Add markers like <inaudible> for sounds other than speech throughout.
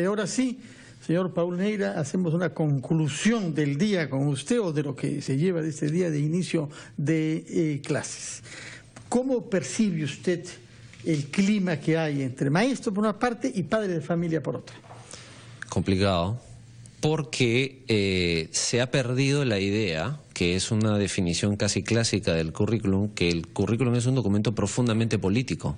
Y ahora sí, señor Paul Neira, hacemos una conclusión del día con usted o de lo que se lleva de este día de inicio de eh, clases. ¿Cómo percibe usted el clima que hay entre maestro por una parte y padre de familia por otra? Complicado, porque eh, se ha perdido la idea, que es una definición casi clásica del currículum, que el currículum es un documento profundamente político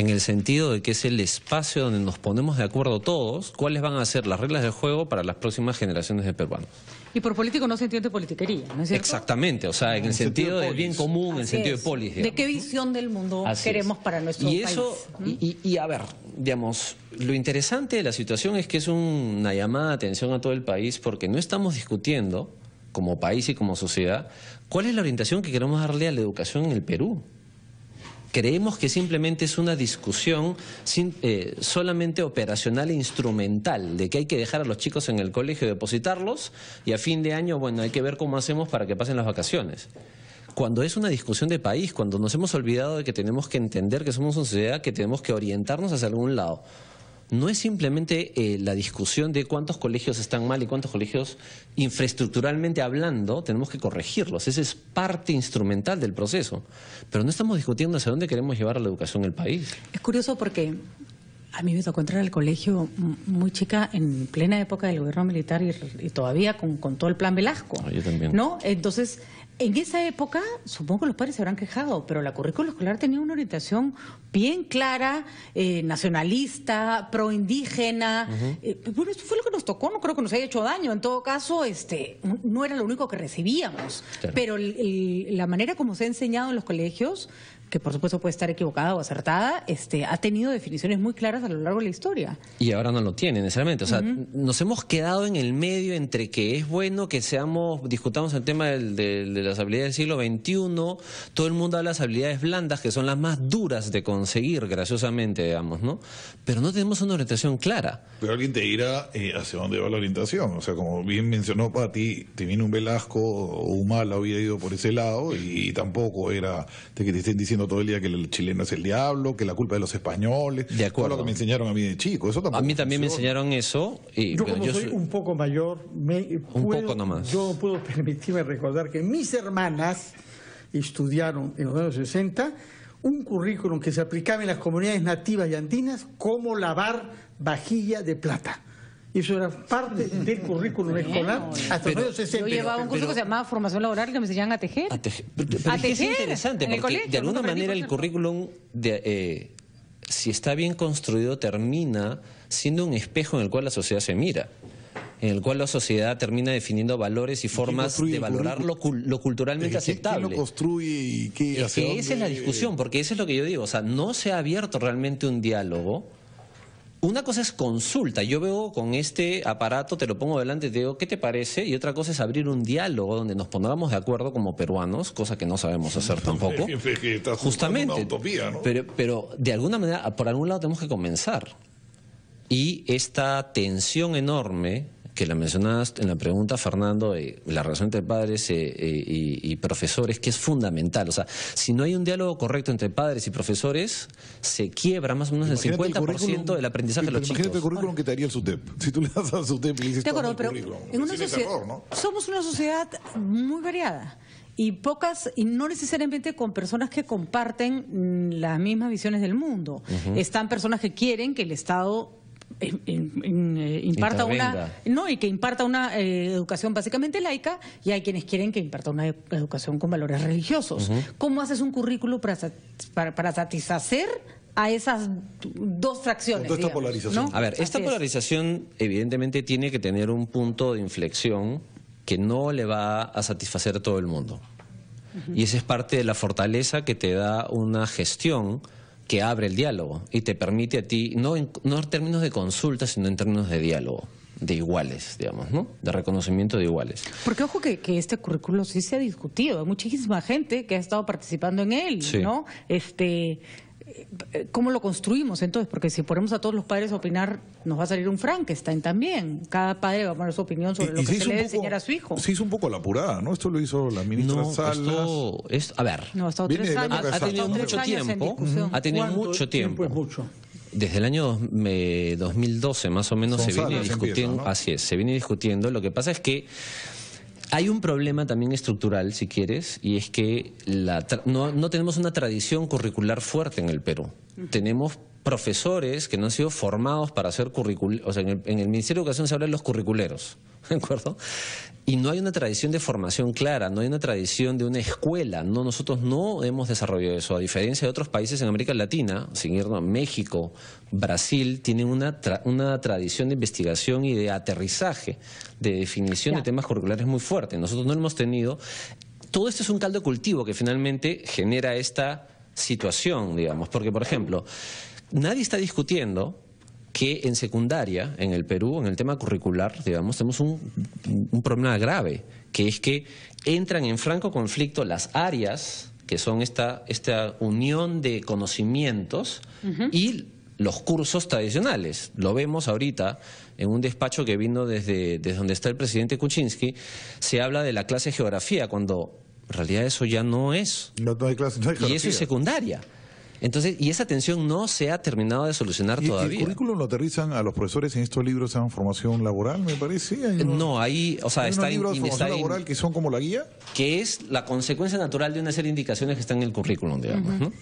en el sentido de que es el espacio donde nos ponemos de acuerdo todos cuáles van a ser las reglas del juego para las próximas generaciones de peruanos. Y por político no se entiende politiquería, ¿no es cierto? Exactamente, o sea, en, el sentido, del bien común, en el sentido de polis. ¿De qué visión del mundo queremos para nuestro y país? Eso, y, y, a ver, digamos, lo interesante de la situación es que es una llamada de atención a todo el país porque no estamos discutiendo, como país y como sociedad, cuál es la orientación que queremos darle a la educación en el Perú creemos que simplemente es una discusión eh, solamente operacional e instrumental, de que hay que dejar a los chicos en el colegio, depositarlos y a fin de año, bueno, hay que ver cómo hacemos para que pasen las vacaciones. Cuando es una discusión de país, cuando nos hemos olvidado de que tenemos que entender que somos una sociedad, que tenemos que orientarnos hacia algún lado no es simplemente eh, la discusión de cuántos colegios están mal y cuántos colegios infraestructuralmente hablando tenemos que corregirlos. Esa es parte instrumental del proceso. Pero no estamos discutiendo hacia dónde queremos llevar a la educación el país. Es curioso porque a mí me tocó entrar al colegio muy chica en plena época del gobierno militar y, todavía con, todo el plan Velasco. Ah, yo también. ¿No? Entonces en esa época, supongo que los padres se habrán quejado, pero la currícula escolar tenía una orientación bien clara, eh, nacionalista, proindígena. Eh, bueno, esto fue lo que nos tocó, no creo que nos haya hecho daño. En todo caso, este, no era lo único que recibíamos. Pero la manera como se ha enseñado en los colegios que por supuesto puede estar equivocada o acertada, este, ha tenido definiciones muy claras a lo largo de la historia. Y ahora no lo tiene necesariamente. O sea, nos hemos quedado en el medio entre que es bueno que seamos, discutamos el tema de, las habilidades del siglo XXI, todo el mundo habla de las habilidades blandas, que son las más duras de conseguir, graciosamente, digamos, ¿no? Pero no tenemos una orientación clara. Pero alguien te dirá eh, hacia dónde va la orientación. O sea, como bien mencionó para ti, te viene un Velasco o un Mal había ido por ese lado y tampoco era de que te estén diciendo todo el día que el chileno es el diablo, que la culpa de los españoles. De acuerdo. lo que me enseñaron a mí de chico. Eso a mí también me enseñaron eso. Y, yo como soy, un poco mayor, me un poco nomás. yo puedo <laughs> permitirme recordar que mis hermanas estudiaron en los años 60 un currículum que se aplicaba en las comunidades nativas y andinas como lavar vajilla de plata. Y eso era parte del currículum escolar hasta los 60. Yo llevaba un curso que se llamaba formación laboral que me enseñaban a tejer. A, tejer. es interesante porque de alguna manera el currículum, de, eh, si está bien construido, termina siendo un espejo en el cual la sociedad se mira en el cual la sociedad termina definiendo valores y formas de valorar lo, culturalmente aceptable. ¿Quién lo construye y qué es que esa es la discusión, porque eso es lo que yo digo, o sea, no se ha abierto realmente un diálogo una cosa es consulta. Yo veo con este aparato, te lo pongo delante te digo, ¿qué te parece? Y otra cosa es abrir un diálogo donde nos pongamos de acuerdo como peruanos, cosa que no sabemos hacer <laughs> tampoco. Justamente. pero, pero de alguna manera, por algún lado tenemos que comenzar. Y esta tensión enorme que la mencionabas en la pregunta, Fernando, de la relación entre padres eh, eh, y, profesores, que es fundamental. O sea, si no hay un diálogo correcto entre padres y profesores, se quiebra más o menos el 50% del aprendizaje de los chicos. Imagínate el currículum que te haría el SUTEP. <laughs> Si tú le das al SUTEP y le dices... De acuerdo, pero en una sociedad, somos una sociedad muy variada y pocas, y no necesariamente con personas que comparten mm, las mismas visiones del mundo. Están personas que quieren que el Estado eh, imparta una no y que imparta una eh, educación básicamente laica y hay quienes quieren que imparta una educación con valores religiosos. ¿Cómo haces un currículo para, para, satisfacer a esas dos fracciones. esta polarización. A ver, esta polarización evidentemente tiene que tener un punto de inflexión que no le va a satisfacer a todo el mundo. Y esa es parte de la fortaleza que te da una gestión que abre el diálogo y te permite a ti, no en, no en términos de consulta, sino en términos de diálogo de iguales, digamos, ¿no? De reconocimiento de iguales. Porque ojo que, que, este currículo sí se ha discutido, hay muchísima gente que ha estado participando en él, ¿no? Este, ¿Cómo lo construimos entonces? Porque si ponemos a todos los padres a opinar, nos va a salir un Frankenstein también. Cada padre va a poner su opinión sobre lo que se, le debe enseñar a su hijo. Se hizo un poco la apurada, ¿no? Esto lo hizo la ministra no, Esto es, a ver, no, ha, estado tres años, ha, tenido mucho tiempo. Ha tenido mucho tiempo. mucho? desde el año 2012 más o menos se viene discutiendo, así es, se viene discutiendo. Lo que pasa es que hay un problema también estructural, si quieres, y es que no, tenemos una tradición curricular fuerte en el Perú. Tenemos profesores que no han sido formados para hacer curricular, o sea, en el, en el Ministerio de Educación se habla de los curriculeros, <laughs> ¿de acuerdo? Y no hay una tradición de formación clara, no hay una tradición de una escuela. No, nosotros no hemos desarrollado eso. A diferencia de otros países en América Latina, sin ir a México, Brasil, tienen una, una tradición de investigación y de aterrizaje, de definición de temas curriculares muy fuerte. Nosotros no lo hemos tenido. Todo esto es un caldo de cultivo que finalmente genera esta situación, digamos. Porque, por ejemplo, nadie está discutiendo que en secundaria, en el Perú, en el tema curricular, digamos, tenemos un, problema grave, que es que entran en franco conflicto las áreas, que son esta, esta unión de conocimientos, y los cursos tradicionales. Lo vemos ahorita en un despacho que vino desde, desde donde está el presidente Kuczynski, se habla de la clase de geografía, cuando en realidad eso ya no es. No, hay clase, no hay y eso es secundaria. Entonces, y esa tensión no se ha terminado de solucionar todavía. ¿El currículum lo aterrizan a los profesores en estos libros en formación laboral, me parece? no, ahí, o sea, está en libros de formación laboral que son como la guía. Que es la consecuencia natural de una serie de indicaciones que están en el currículum, digamos, ¿no?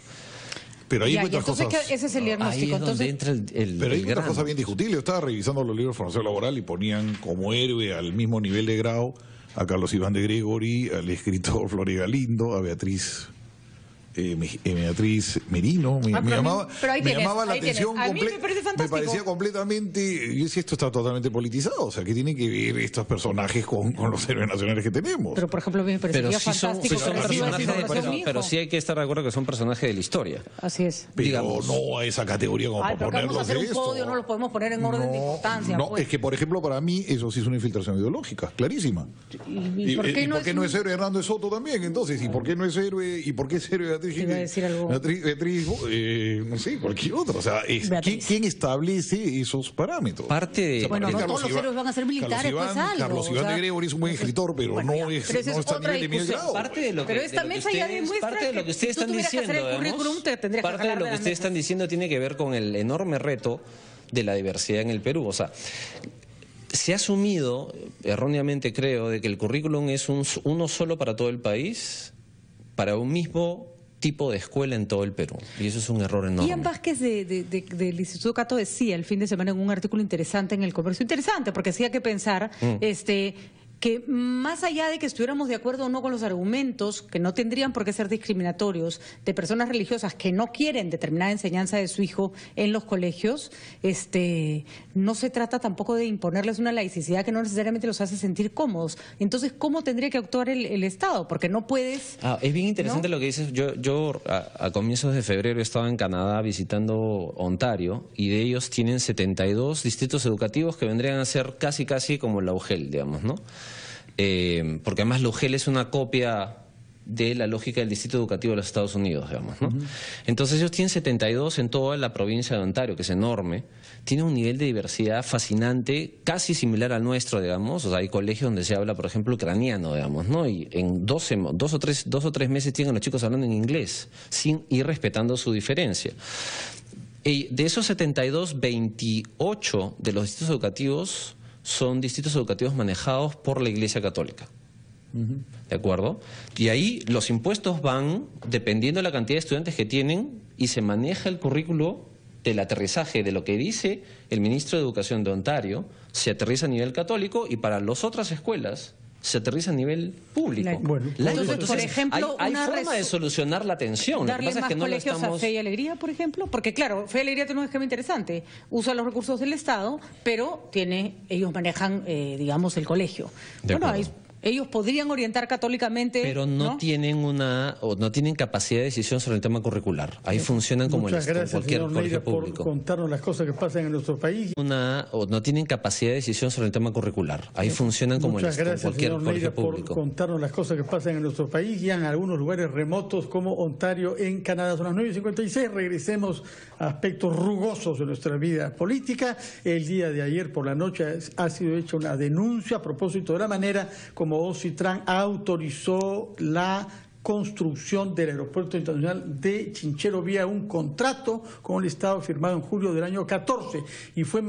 Pero hay muchas cosas. ese es el diagnóstico. Ahí es donde entra el, Pero hay muchas cosas bien discutibles. Yo estaba revisando los libros de formación laboral y ponían como héroe al mismo nivel de grado a Carlos Iván de Gregori, al escritor Flori Galindo, a Beatriz eh, eh, Beatriz Merino, me, ah, llamaba, me llamaba la atención. me, parecía completamente. Yo decía, esto está totalmente politizado. O sea, ¿qué tiene que ver estos personajes con, los héroes nacionales que tenemos? Pero, por ejemplo, me parecía pero fantástico. Son, personajes pero, sí hay que estar de acuerdo que son personajes de la historia. Así es. Pero no a esa categoría como para ponerlos vamos a hacer un podio, no los podemos poner en orden de importancia. No, pues. es que, por ejemplo, para mí eso sí es una infiltración ideológica, clarísima. ¿Y, por qué, no, es héroe Hernando Soto también? Entonces, ¿y por qué no es héroe? ¿Y por qué es héroe Beatriz decir algo Beatriz, eh, no sé, cualquier otro. O sea, ¿quién, establece esos parámetros? Parte de. bueno, no todos los héroes van a ser militares, Carlos Iván, pues Carlos Iván de Gregory es un buen escritor, pero no, es, pero no está a nivel de mi grado. Parte de lo que, pero esta mesa ya demuestra parte de lo que ustedes están diciendo. parte de lo que ustedes están diciendo tiene que ver con el enorme reto de la diversidad en el Perú. O sea, se ha asumido, erróneamente creo, de que el currículum es un, uno solo para todo el país, para un mismo tipo de escuela en todo el Perú. Y eso es un error enorme. Ian Vázquez de, del Instituto Cato decía el fin de semana en un artículo interesante en el comercio, interesante, porque hacía que pensar, mm. este, que más allá de que estuviéramos de acuerdo o no con los argumentos, que no tendrían por qué ser discriminatorios, de personas religiosas que no quieren determinada enseñanza de su hijo en los colegios, este, no se trata tampoco de imponerles una laicidad que no necesariamente los hace sentir cómodos. Entonces, ¿cómo tendría que actuar el, Estado? Porque no puedes... Ah, es bien interesante lo que dices. Yo, yo a, comienzos de febrero estaba en Canadá visitando Ontario y de ellos tienen 72 distritos educativos que vendrían a ser casi, casi como la UGEL, digamos, ¿no? Eh, porque además la UGEL es una copia de la lógica del Distrito Educativo de los Estados Unidos, digamos. ¿no? Entonces ellos tienen 72 en toda la provincia de Ontario, que es enorme, tiene un nivel de diversidad fascinante, casi similar al nuestro, digamos. O sea, hay colegios donde se habla, por ejemplo, ucraniano, digamos, ¿no? Y en dos, dos, o, tres, dos o tres meses tienen los chicos hablando en inglés, sin ir respetando su diferencia. Y de esos 72, 28 de los distritos educativos son distritos educativos manejados por la Iglesia Católica. ¿De acuerdo? Y ahí los impuestos van dependiendo de la cantidad de estudiantes que tienen y se maneja el currículo del aterrizaje de lo que dice el ministro de Educación de Ontario, se aterriza a nivel católico y para las otras escuelas se aterriza a nivel público. Entonces, por ejemplo, hay, forma de solucionar la tensión. Darle más colegios a Fe y Alegría, por ejemplo, porque claro, Fe y Alegría tiene un esquema interesante. Usa los recursos del Estado, pero tiene, ellos manejan, eh, digamos, el colegio. bueno, hay ellos podrían orientar católicamente. Pero no, tienen una o no tienen capacidad de decisión sobre el tema curricular. Ahí funcionan como Muchas el, gracias, cualquier señor colegio público. por contarnos las cosas que pasan en nuestro país. Una o no tienen capacidad de decisión sobre el tema curricular. Ahí funcionan como Muchas el, gracias, cualquier señor colegio público. por contarnos las cosas que pasan en nuestro país y en algunos lugares remotos como Ontario en Canadá. Son las 9.56. Regresemos a aspectos rugosos de nuestra vida política. El día de ayer por la noche ha sido hecha una denuncia a propósito de la manera como Ocitran autorizó la construcción del aeropuerto internacional de Chinchero vía un contrato con el Estado firmado en julio del año 14 y fue